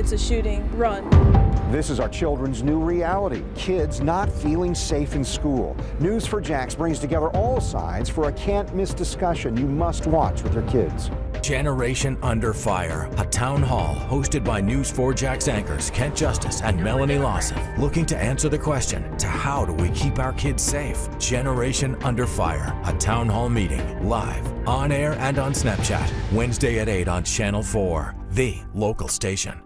it's a shooting, run. This is our children's new reality. Kids not feeling safe in school. News 4 Jax brings together all sides for a can't miss discussion you must watch with your kids. Generation Under Fire, a town hall hosted by News 4 Jax anchors Kent Justice and Melanie Lawson, looking to answer the question to how do we keep our kids safe? Generation Under Fire, a town hall meeting, live, on air and on Snapchat, Wednesday at 8 on Channel 4, the local station.